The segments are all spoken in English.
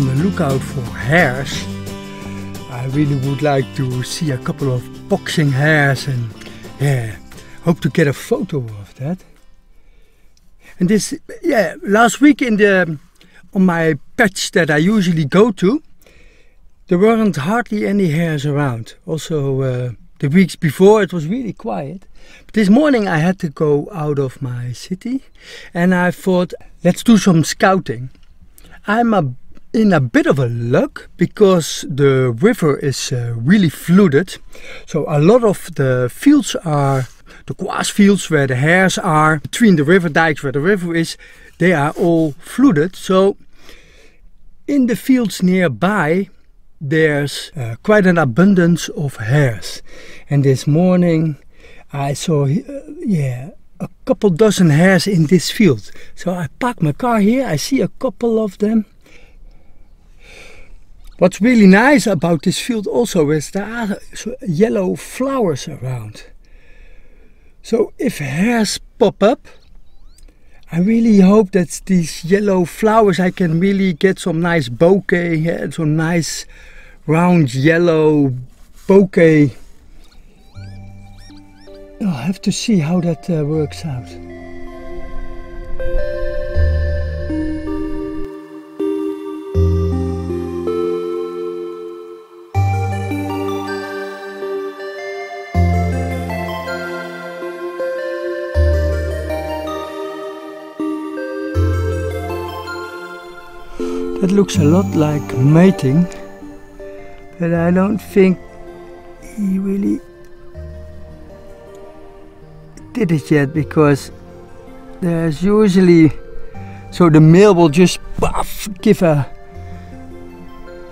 on the lookout for hares. I really would like to see a couple of boxing hares and yeah, hope to get a photo of that. And this, yeah, last week in the on my patch that I usually go to, there weren't hardly any hares around. Also, uh, the weeks before it was really quiet. But this morning I had to go out of my city and I thought, let's do some scouting. I'm a, in a bit of a luck because the river is uh, really flooded. So a lot of the fields are, the grass fields where the hares are, between the river dikes where the river is, they are all flooded. So in the fields nearby, there's uh, quite an abundance of hares. And this morning I saw, uh, yeah, a couple dozen hares in this field. So I park my car here, I see a couple of them. What's really nice about this field also is there are yellow flowers around. So if hares pop up, I really hope that these yellow flowers I can really get some nice bokeh, yeah, some nice round yellow bokeh. I'll have to see how that uh, works out. That looks a lot like mating, but I don't think he really did it yet because there's usually so the male will just give a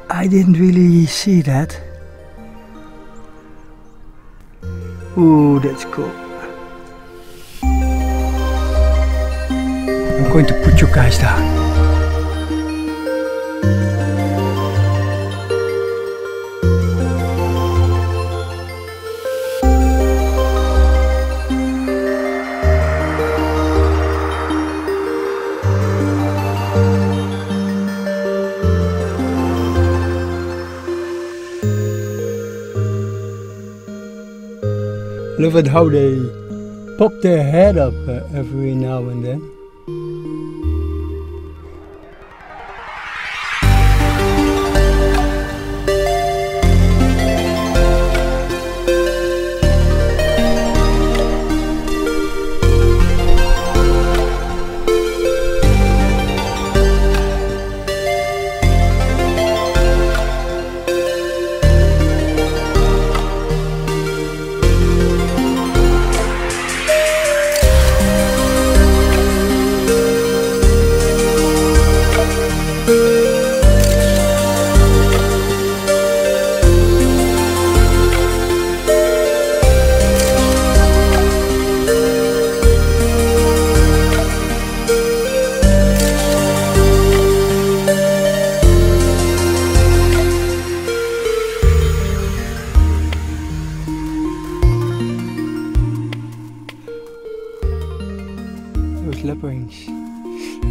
I didn't really see that. Ooh, that's cool. I'm going to put you guys down Look at how they pop their head up uh, every now and then.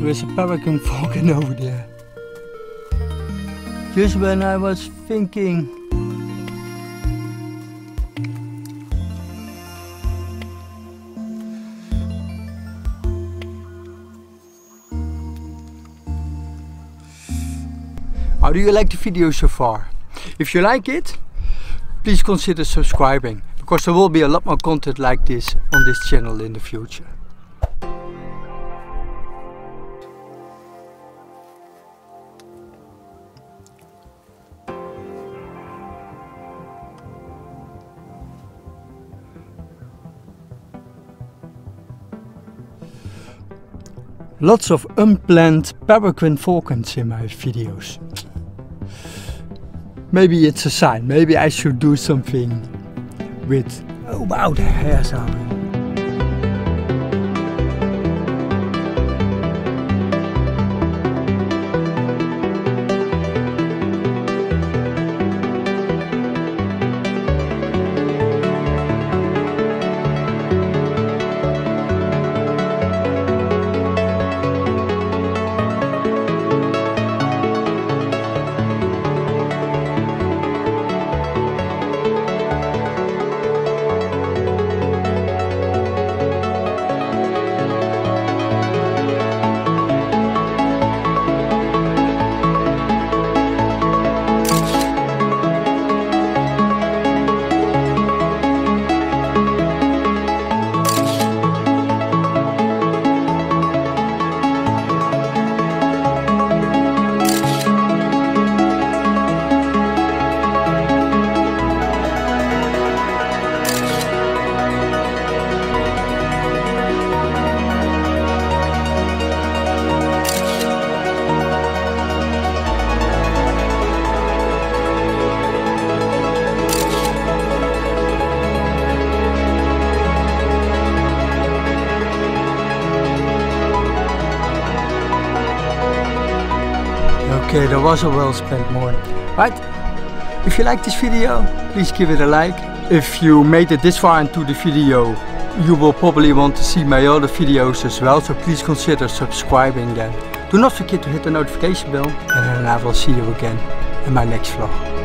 There's a peregrine falcon over there. Just when I was thinking How do you like the video so far? If you like it, please consider subscribing because there will be a lot more content like this on this channel in the future. Lots of unplanned peregrine falcons in my videos. Maybe it's a sign, maybe I should do something with... Oh wow, the hares are Okay, that was a well spent morning. Right? If you like this video, please give it a like. If you made it this far into the video, you will probably want to see my other videos as well, so please consider subscribing then. Do not forget to hit the notification bell and then I will see you again in my next vlog.